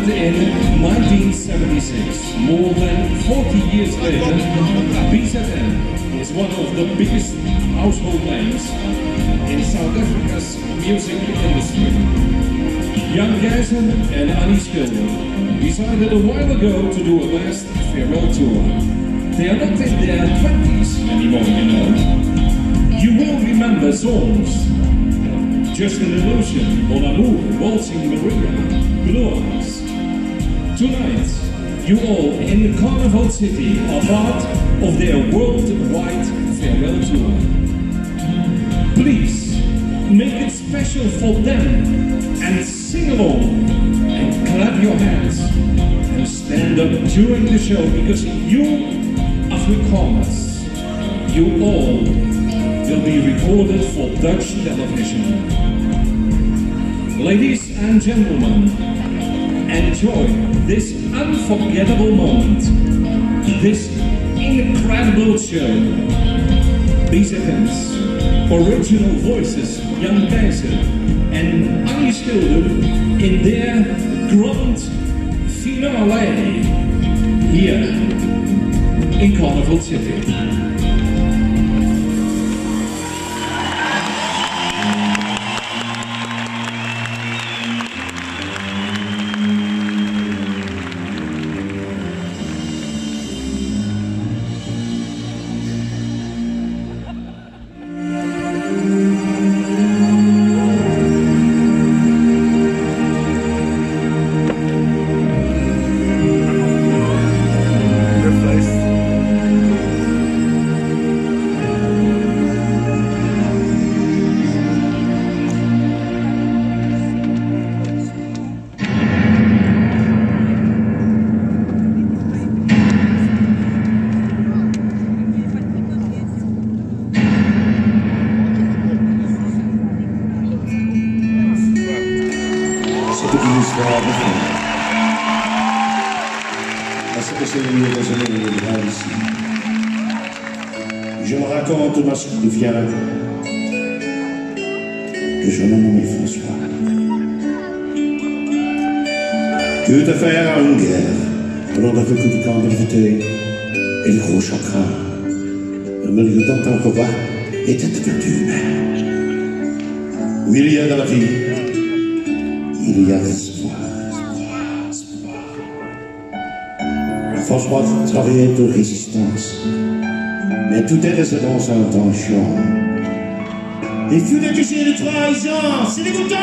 started in 1976. More than 40 years later, BZN is one of the biggest household names in South Africa's music industry. Jan Keizer and Annie Schilder decided a while ago to do a last farewell tour. They are not in their 20s anymore, you know. You will remember songs. Just an illusion, Mon Amour, Waltzing Maria, Eyes. Tonight, you all in the Carnival City are part of their worldwide farewell tour. Please, make it special for them and sing along and clap your hands and stand up during the show because you Afrikaners, you all will be recorded for Dutch television. Ladies and gentlemen, enjoy this unforgettable moment, this incredible show. BZN's original voices, Jan Keizer and Annie Schilder in their grand finale here in Carnival City. Intention. Il fut accusé de trahison, c'est dégoûtant!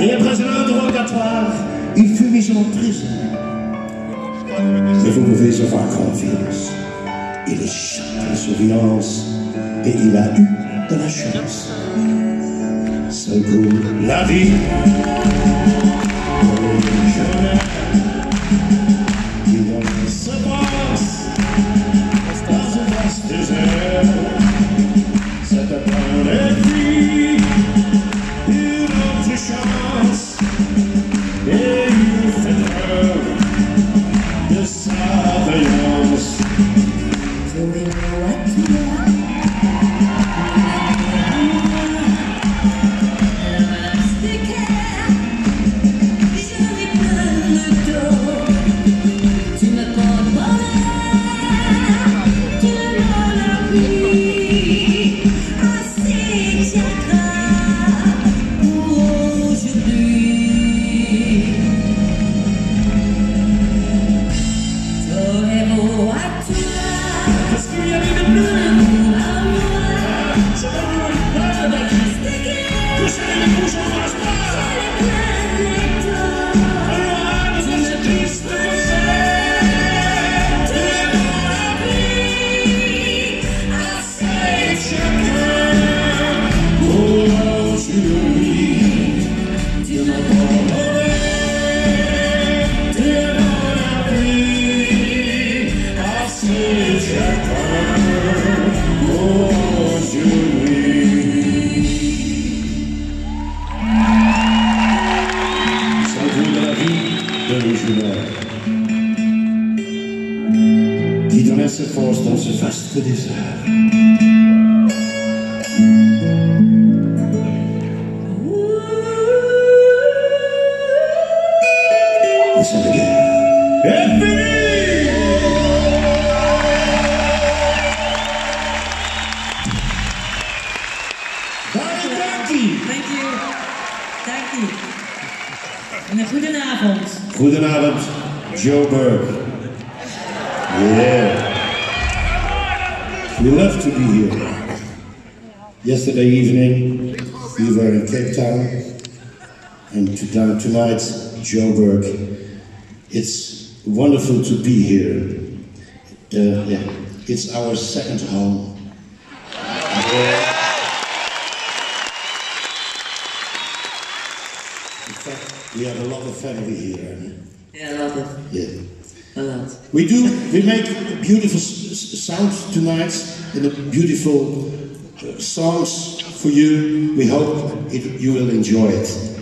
Et après un interrogatoire, il fut mis en prison. Mais vous pouvez faire confiance. Il échappe à la surveillance et il a eu de la chance. C'est cool. La vie. second home. Fact, we have a lot of family here. Yeah, a lot of. Yeah. A lot. We do, we make beautiful sounds tonight and beautiful uh, songs for you. We hope it, you will enjoy it.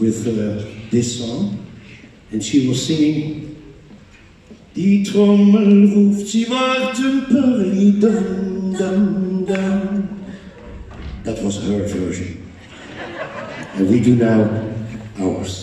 with uh, this song, and she was singing. Die Trommel ruft, sie warten Paris, dum, dum, dum. That was her version. and we do now ours.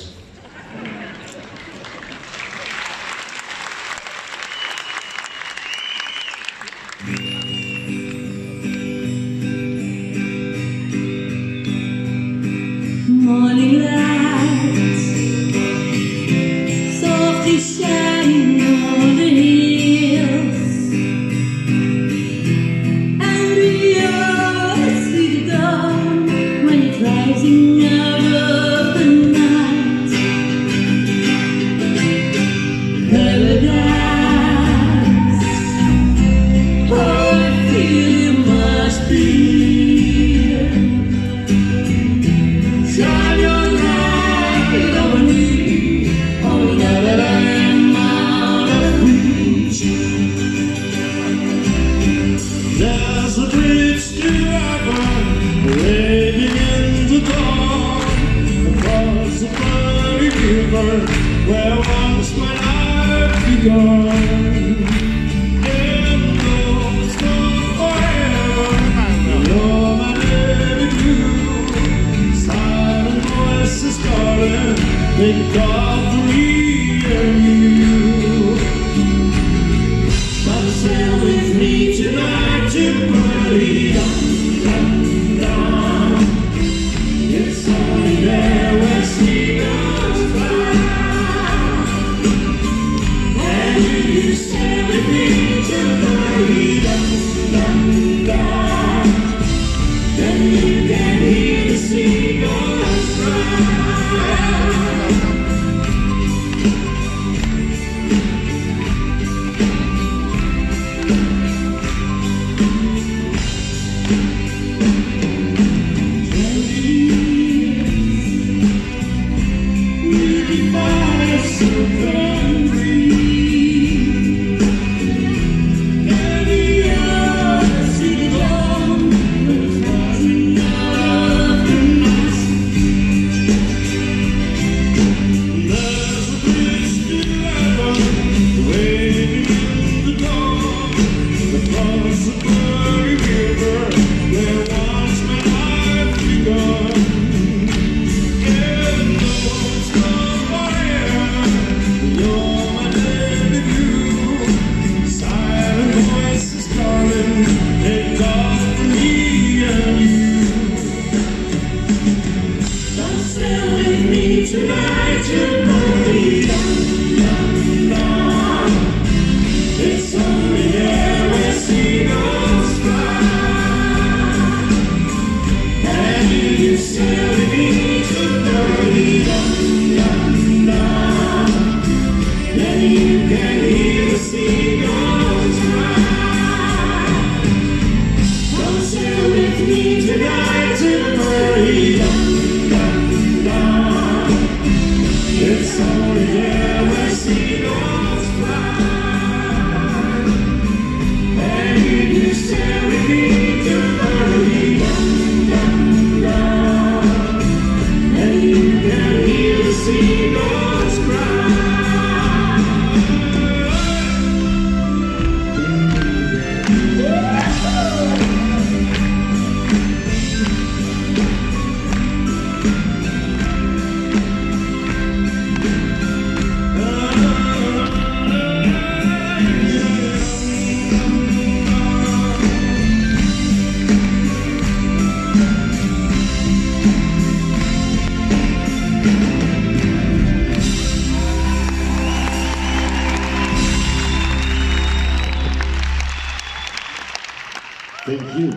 Thank you.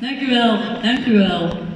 Dank u wel, dank u wel.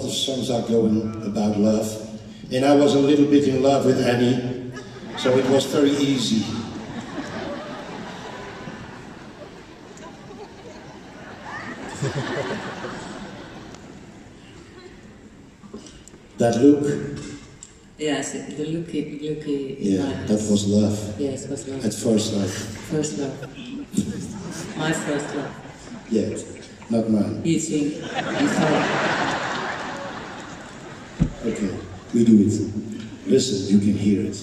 Lot of songs are going about love. And I was a little bit in love with Annie, so it was very easy. that look, Yes, the looky, looky. yeah, that was love. Yes, was love. At first love. First love. My first love. Yeah, not mine. You sing. We do it. Listen, you can hear it.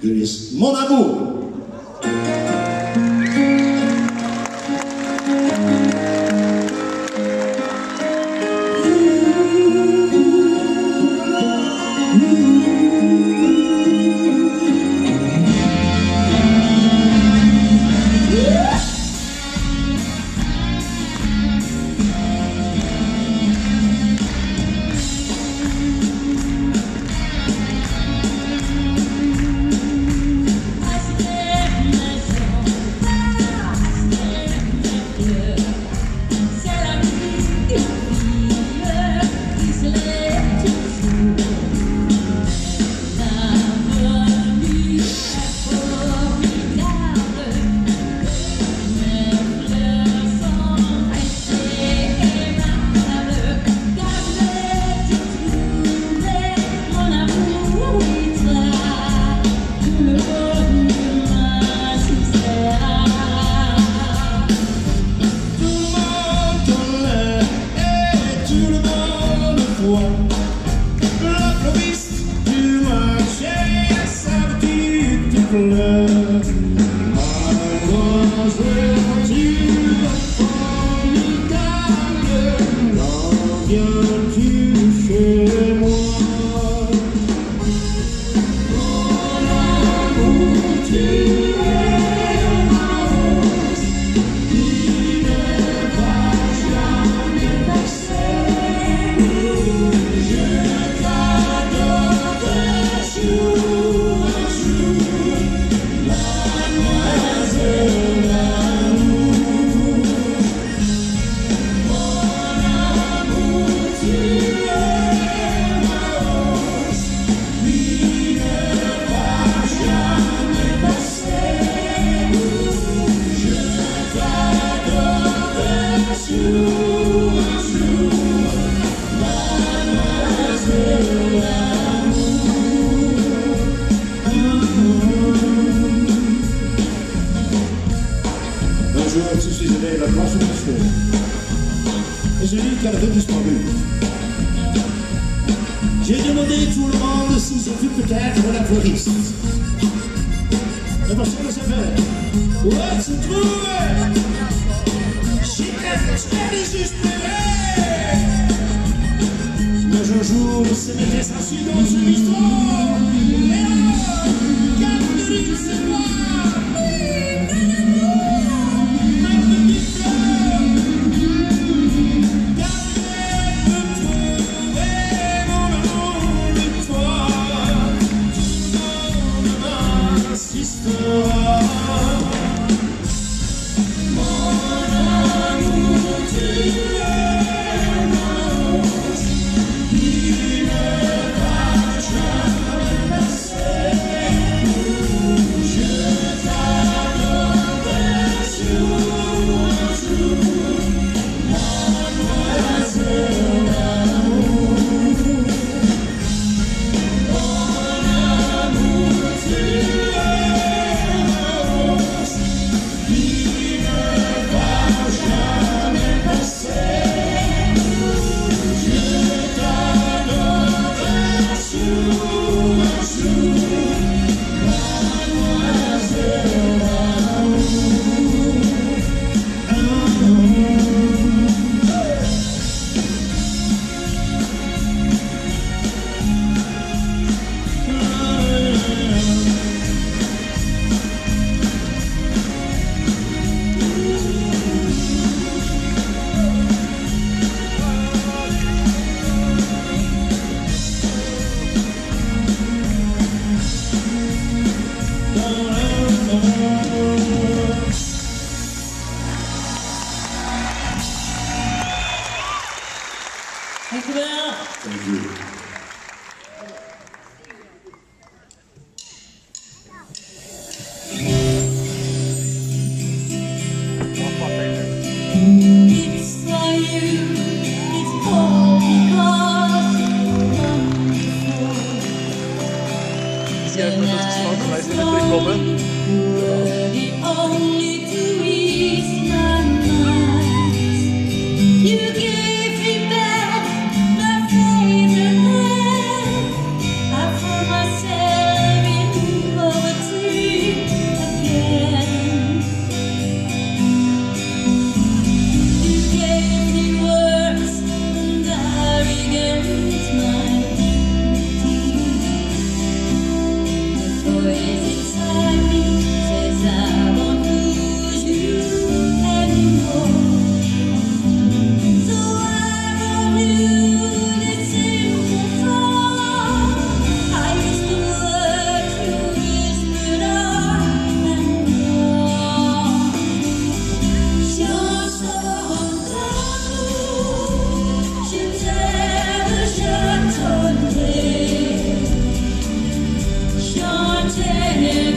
There is Mon Amour.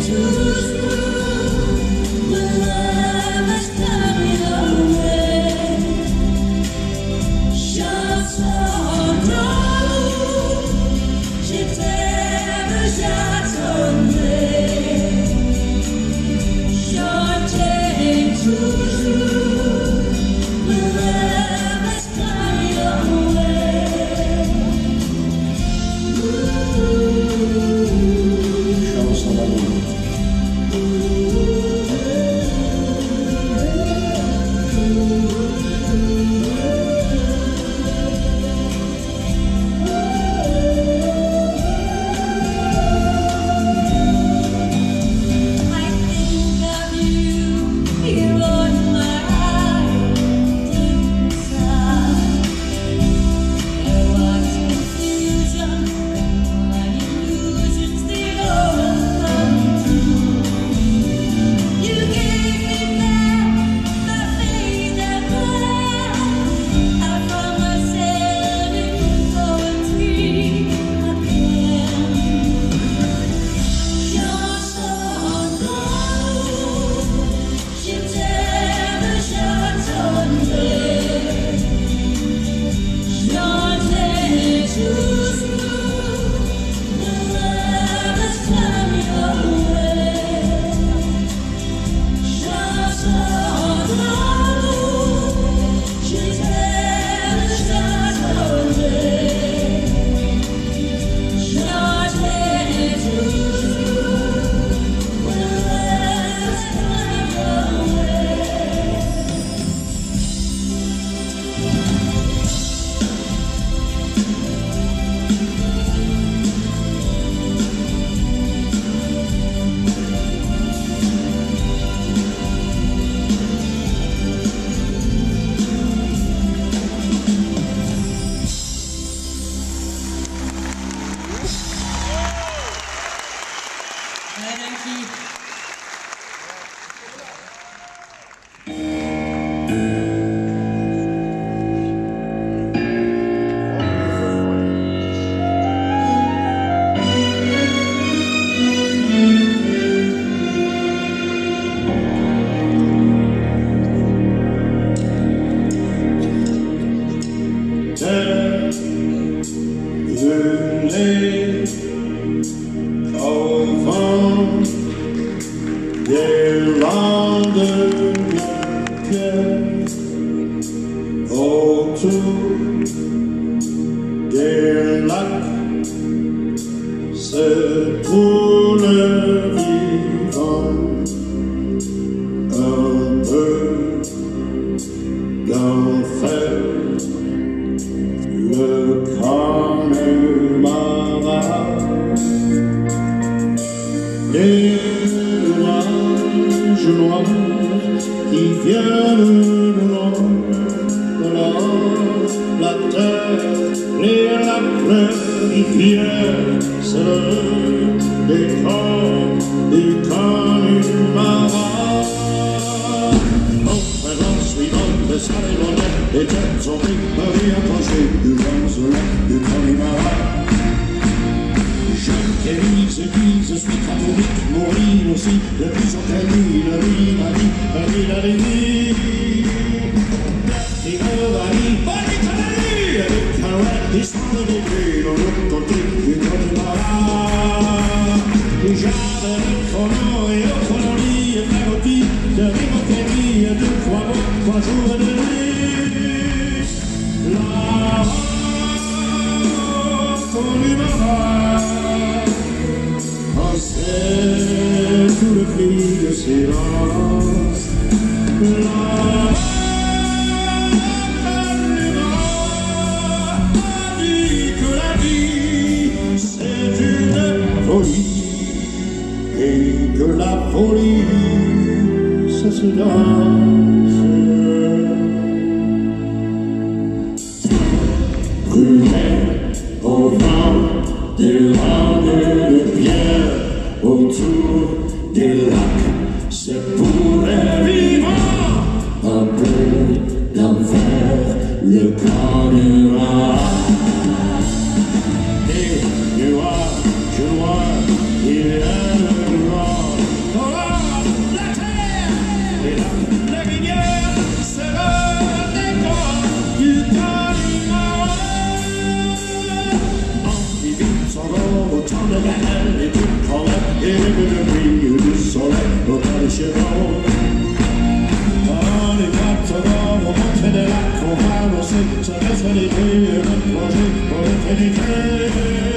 Toujours, Venez 슬쩍 천천히 그는 거짓 못하니 그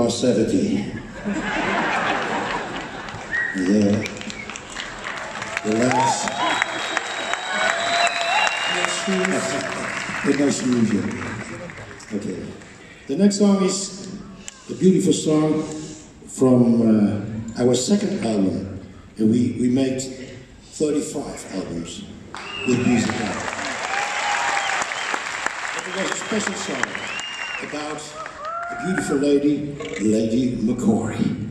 are 70. Yeah. The last. Nice no shoes yet. Okay. The next song is a beautiful song from uh, our second album. And we, we made 35 albums with music. It was a special song about beautiful lady, Lady McCorey.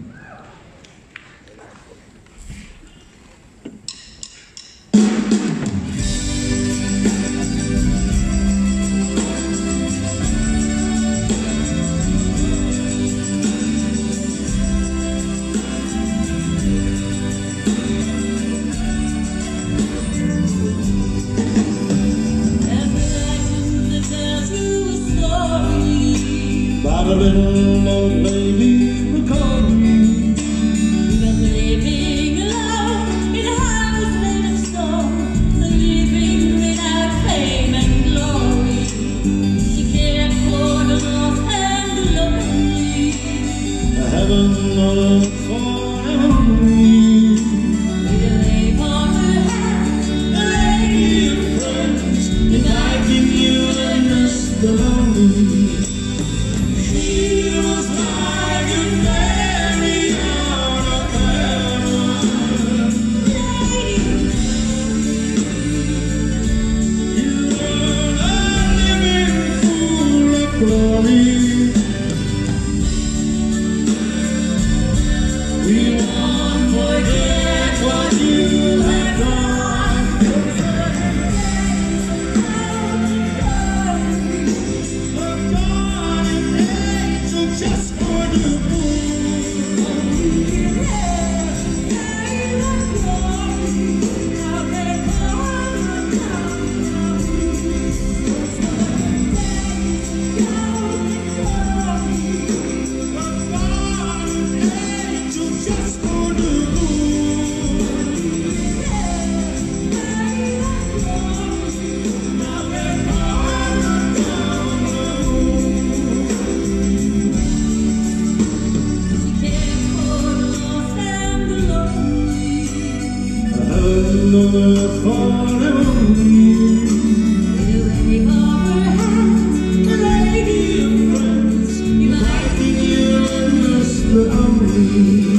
you.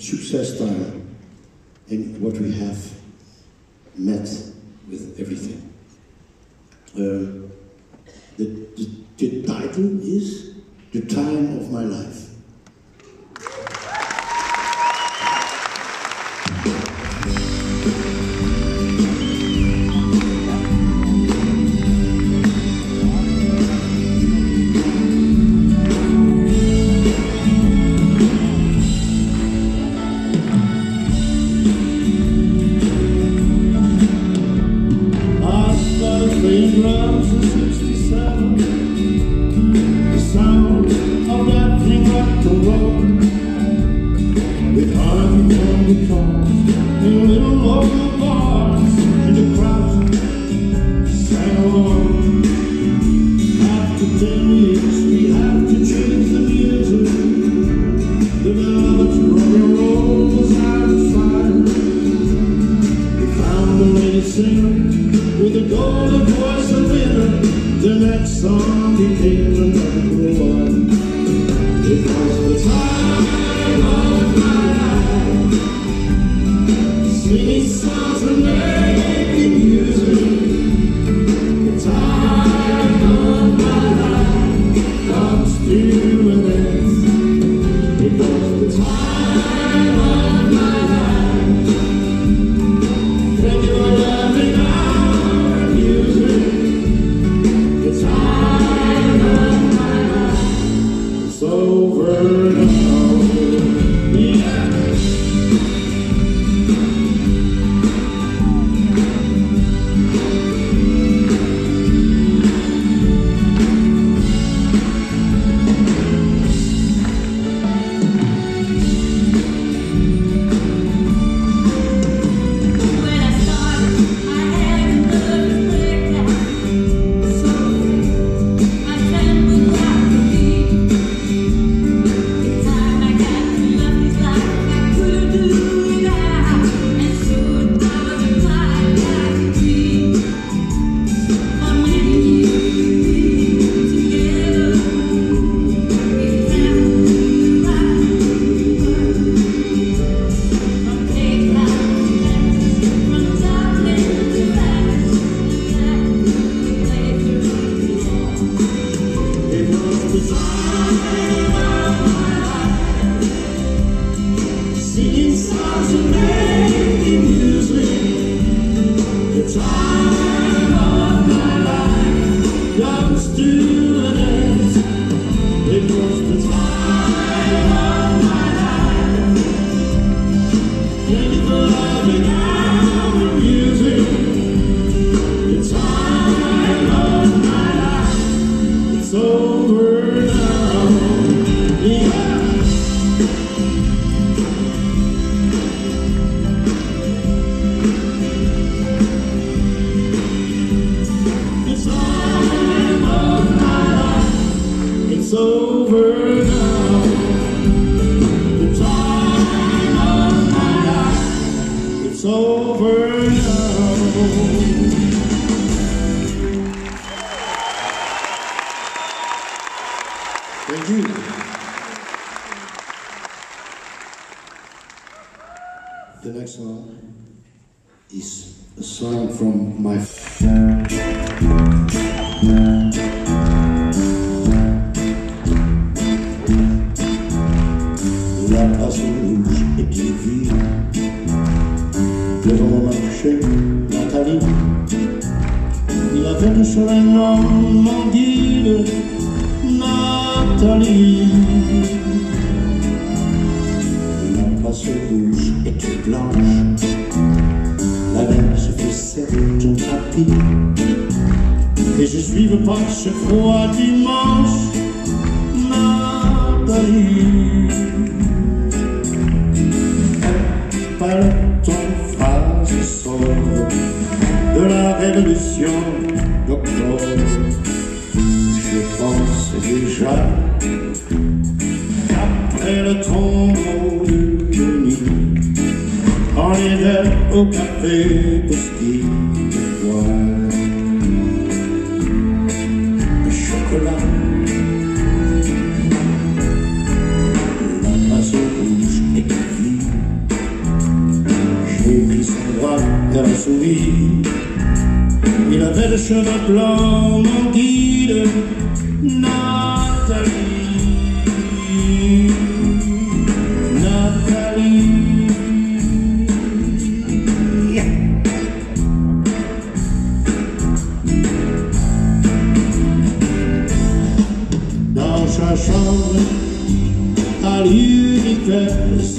success time in what we have met with everything. Uh, the, the, the title is The Time of My Life.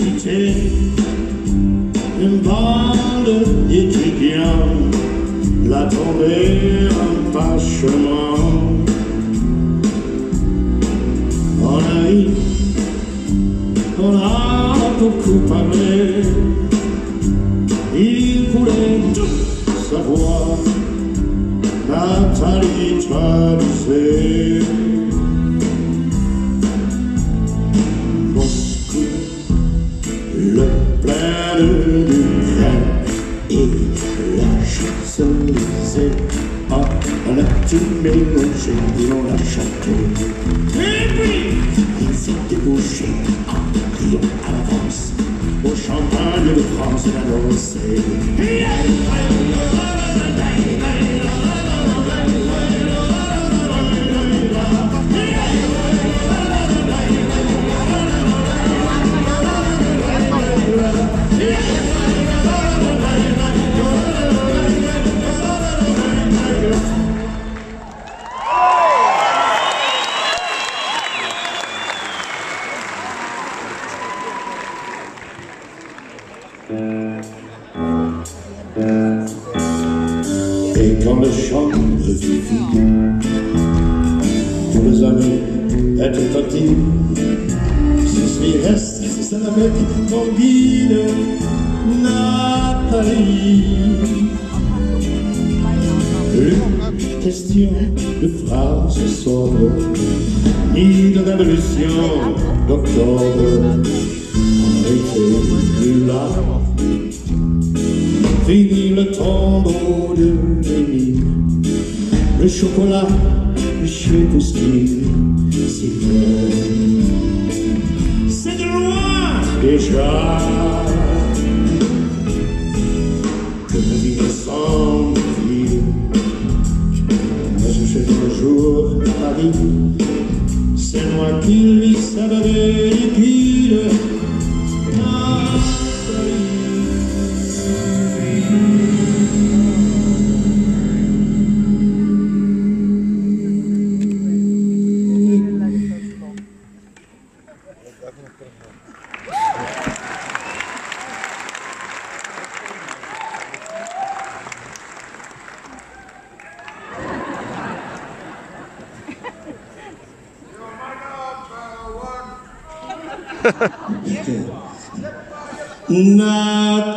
L'université, une bande d'étudiants l'attendait en parchemin. not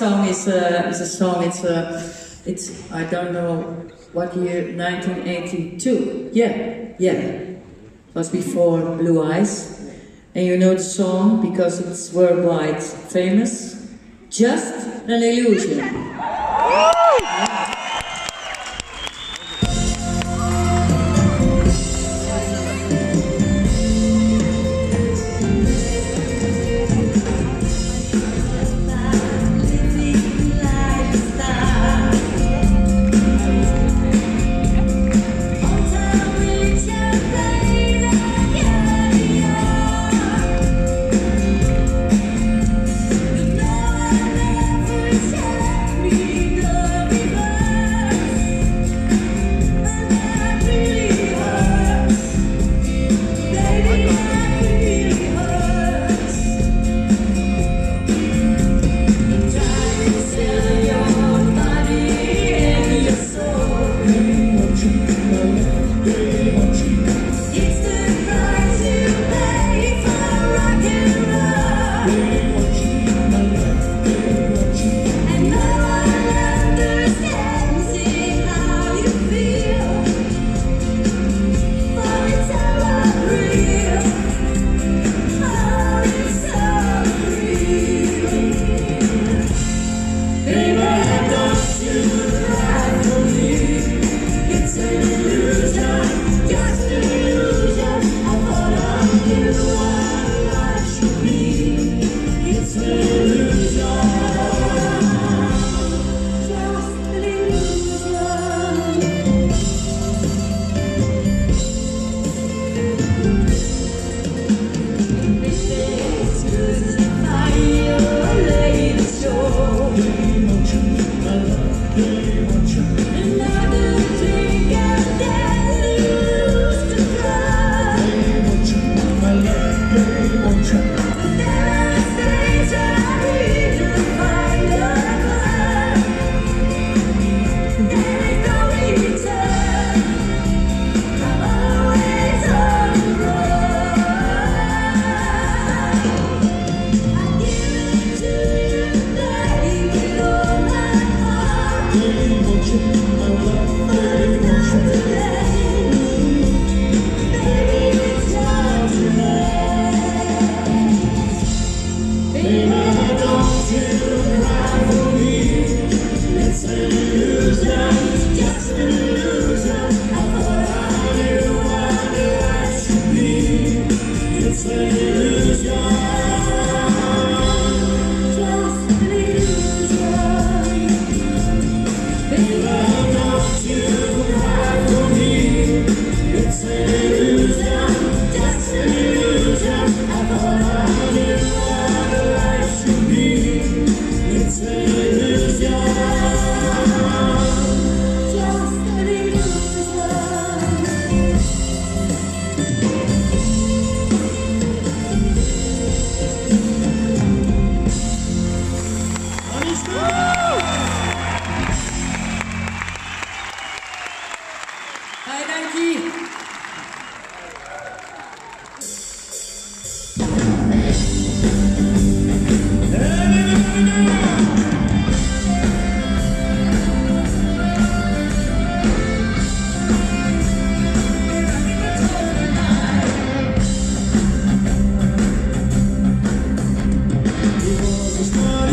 song is a, is a song, it's a, it's, I don't know what year, 1982. Yeah, yeah. It was before Blue Eyes. And you know the song because it's worldwide famous. Just an illusion.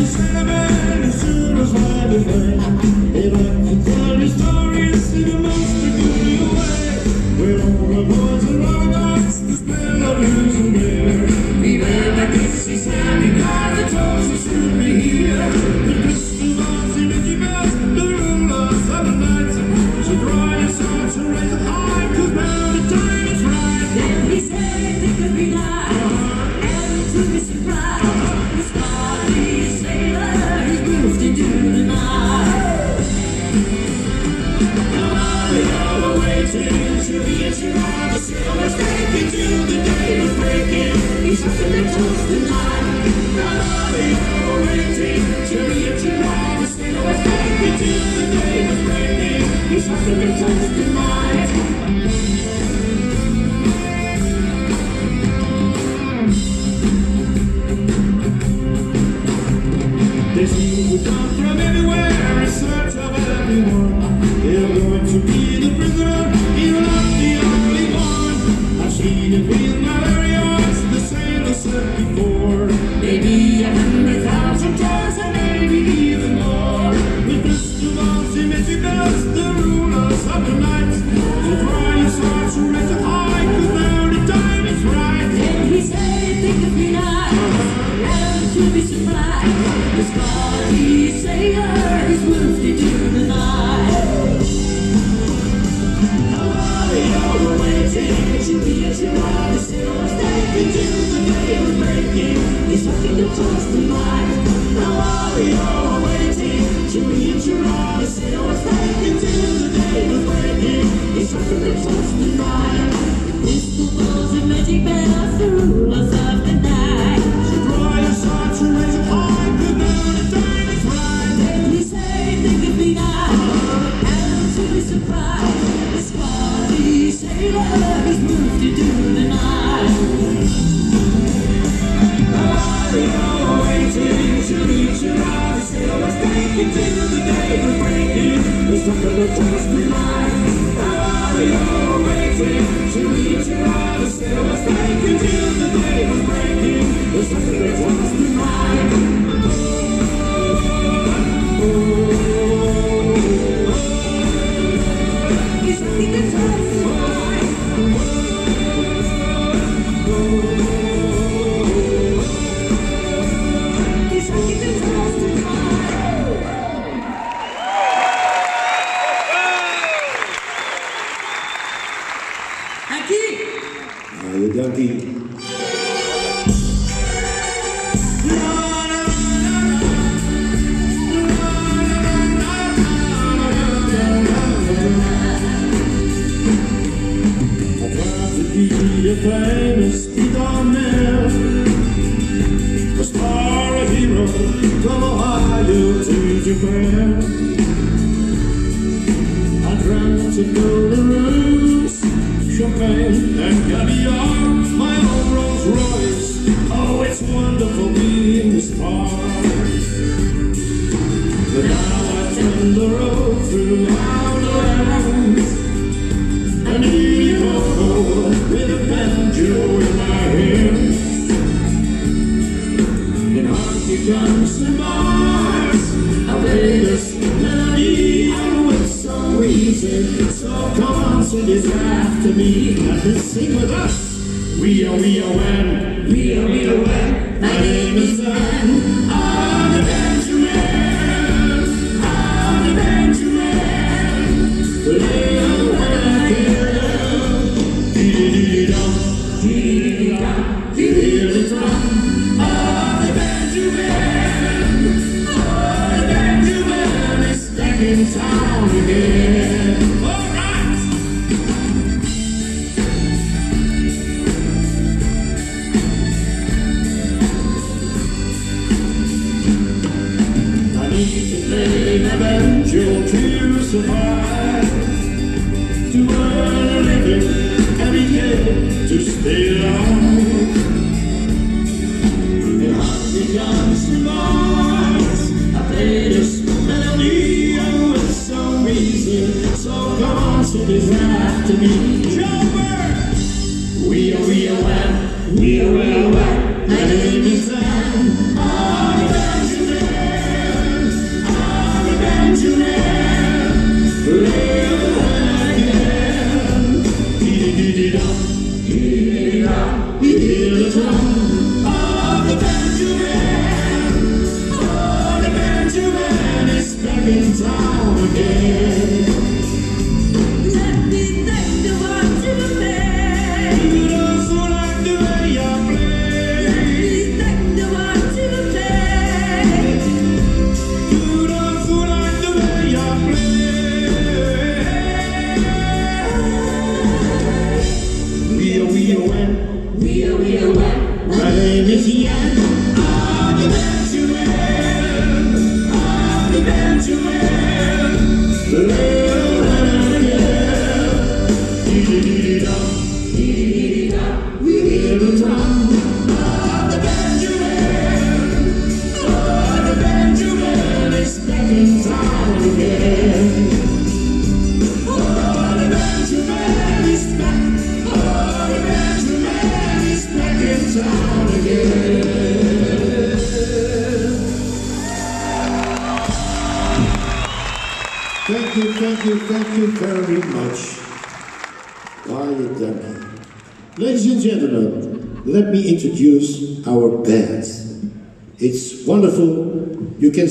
Swimming as soon as light is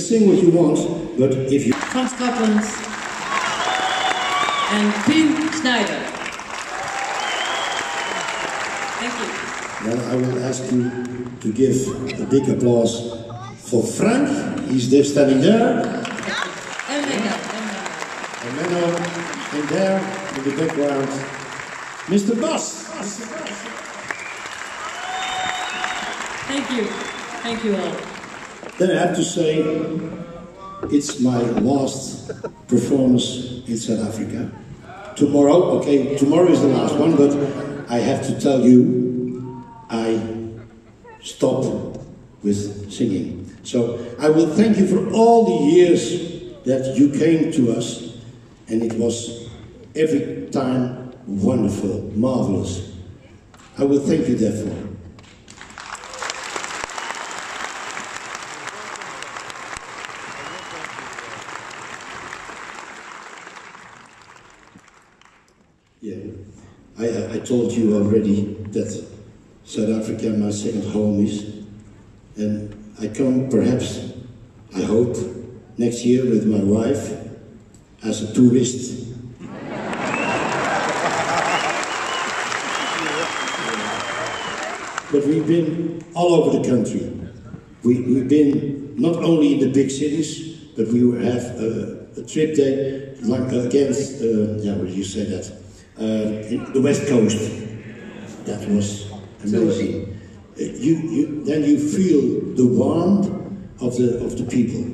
sing what you want, but if you Van Strappens en Pien Schneider. Thank you. then I will ask you to give a big applause for Frank. He's there standing there. And Mega. And Menno, and there in the background, Mr. Bas. Thank you. Thank you all. Then I have to say, it's my last performance in South Africa. Tomorrow, okay, tomorrow is the last one, but I have to tell you, I stop with singing. So I will thank you for all the years that you came to us, and it was every time wonderful, marvelous. I will thank you therefore. Yeah, I, I- told you already that South Africa my second home is, and I come perhaps, I hope, next year with my wife as a tourist. But we've been all over the country. We, we've been not only in the big cities, but we have a, a trip there like against, uh, yeah, what you say that? Uh, the West Coast. That was amazing. Uh, You, you, then you feel the warmth of the, of the people.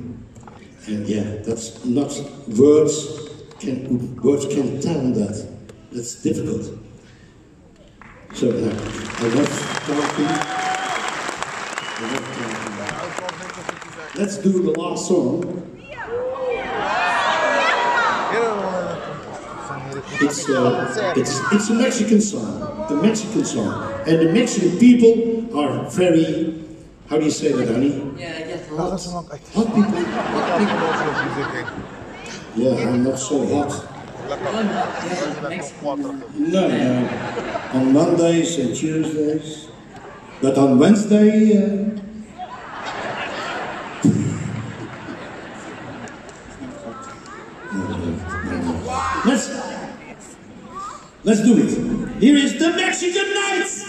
And yeah, that's not words can words can tell that. That's difficult. So now, I love talking. I love talking. Let's do the last song. It's, uh, it's, it's a Mexican song, the Mexican song. And the Mexican people are very, how do you say that, honey? Yeah, just Hot. people. Hot people. Yeah, I'm not so hot. No, no. On Mondays and Tuesdays. But on Wednesday, uh, let's do it. Here is the Mexican Nights.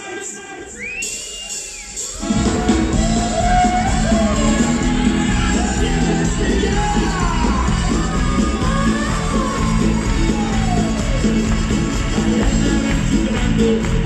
Feel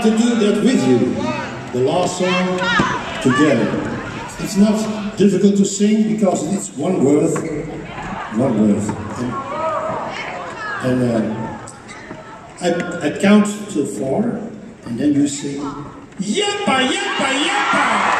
like to do that with you. The last song, together. It's not difficult to sing because it's one word, one word. And, and uh, I, I count to four, and then you sing, yepa, yepa, yepa.